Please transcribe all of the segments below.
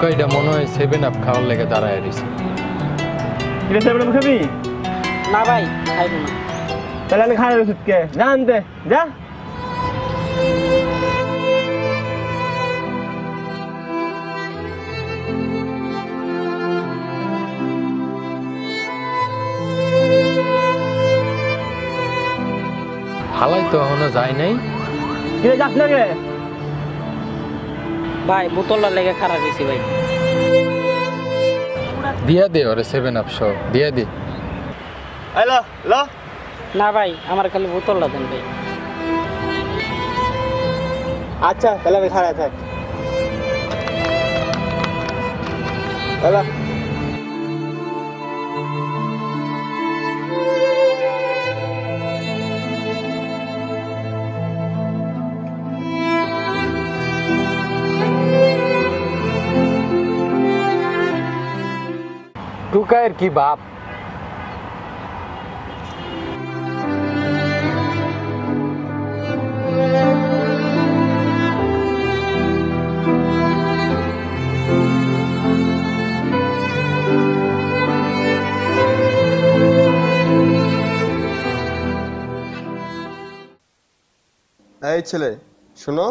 টুকাইটা মনে হয় seven up খাওয়ার লেগে দাঁড়ায় রয়েছে? এটা সেভেন আপ খাবি? না ভাই খাইব না। তাহলে আমি খাওয়ার ওষুধ কে? যা আনতে যা। হালাই তো এখনও যায় নাই। যাস না কে? ভাই বোতলটা লেগে খারাপ হয়েছি ভাই। দিয়া দে ওরে সেভেন আপ সব দিয়া দে। হ্যালো লো না ভাই আমার খালি বোতলটা দেন ভাই। আচ্ছা তাহলে আমি খারাপ থাক। এলো টুকাইয়ের কি বাপ? এই ছেলে শোনো।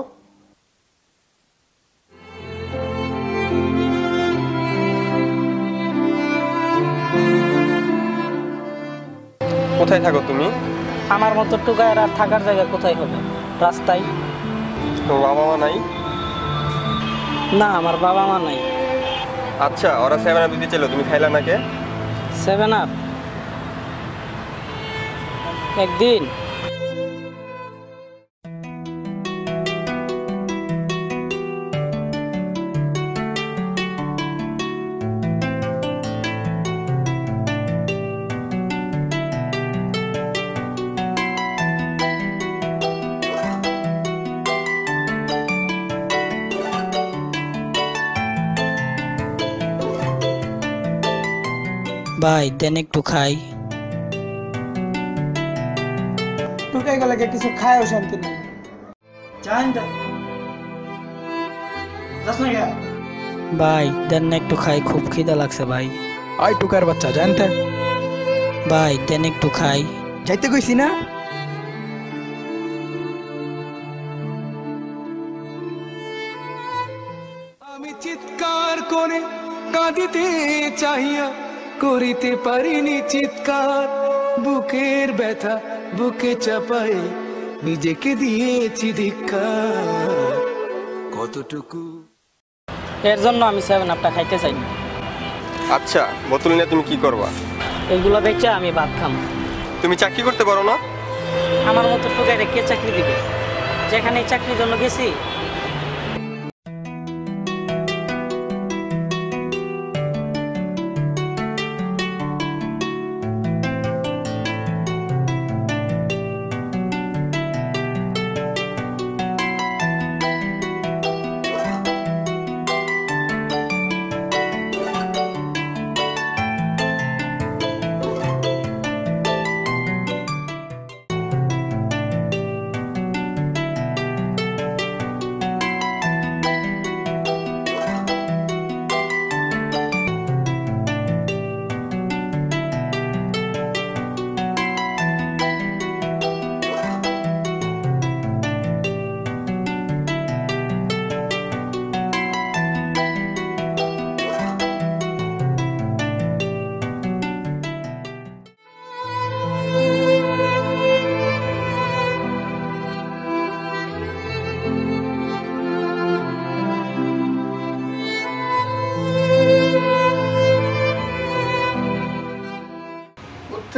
কোথায় থাকো তুমি? আমার মতো টুকায় আর থাকার জায়গা কোথায় হবে? রাস্তায়? তো বাবা মা নাই? না আমার বাবা মা নাই। আচ্ছা ওরা সেভেন আপ দিতে চাইলো তুমি খাইলা নাকি? সেভেন আপ একদিন? ভাই দেন একটু খাই। টুকাই গেলে কিছু খায়ও শান্তি নেই। জান যা যাস না কে ভাই দেন না একটু খাই খুব খিদা লাগছে ভাই। আই টুকার বাচ্চা জানতে ভাই দেন একটু খাই। যাইতে কইছি না? আমি চিৎকার করে কাঁদিতে চাহিয়া করিতে পারিনি চিৎকার। বুকের ব্যথা বুকে চাপাই নিজেকে দিয়েছি ধিক্কার। কতটুকু? এর জন্য আমি সেভেন আপটা খাইতে চাই না। আচ্ছা বোতল নিয়ে তুমি কি করবা? এইগুলো বেচে আমি ভাত খাম। তুমি চাকরি করতে পারো না? আমার মতো টুকাইরে কে চাকরি দিবে? যেখানে চাকরির জন্য গেছি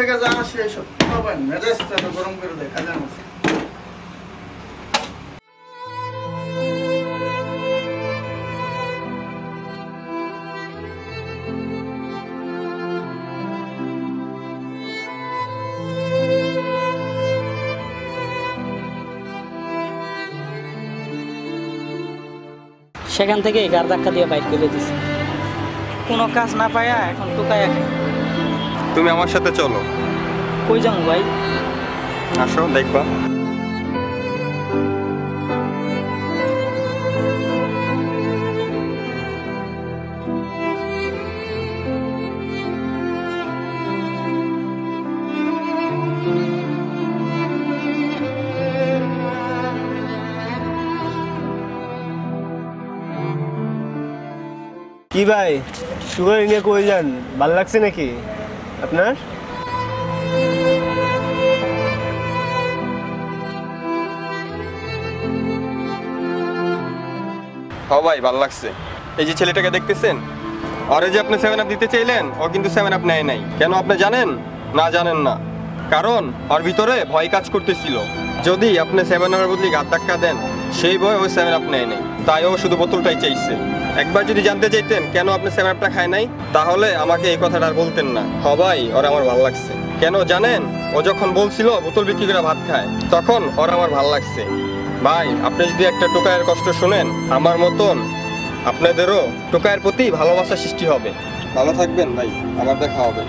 থেকে শেষ সবাই মেজাজটা তো গরম করে দেয় সেখান থেকে গার ধাক্কা দিয়ে বাইর করে দিছি কোনো কাজ না পায়া এখন টুকায়া খাই তুমি আমার সাথে চলো। কই যাও ভাই? আসো দেখবা। কি ভাই? সুগার নিয়ে কই যান? ভালো লাগছে নাকি? আপনার? হ ভাই, ভালো লাগছে। এই যে ছেলেটাকে দেখতেছেন? ওরে যে আপনি সেভেন আপ দিতে চাইলেন, ও কিন্তু সেভেন আপ নেয় নাই। কেন আপনি জানেন? না জানেন না। কারণ, ওর ভিতরে ভয় কাজ করতেছিল। যদি আপনি সেভেন আপের বদলে গাদ ধাক্কা দেন, সেই ভয় ওই সেভেন আপ নেয় নাই। তাই ও শুধু বোতলটাই চাইছে। একবার যদি জানতে চাইতেন কেন আপনি সেভেন খায় নাই, তাহলে আমাকে এই কথাটা আর বলতেন না। হবাই ওর আমার ভালো লাগছে। কেন জানেন? ও যখন বলছিল বোতল বিক্রি করে ভাত খায়, তখন ওর আমার ভালো লাগছে। ভাই, আপনি যদি একটা টোকায়ের কষ্ট শুনেন, আমার মতন আপনাদেরও টোকায়ের প্রতি ভালোবাসা সৃষ্টি হবে। ভালো থাকবেন ভাই আবার দেখা হবে।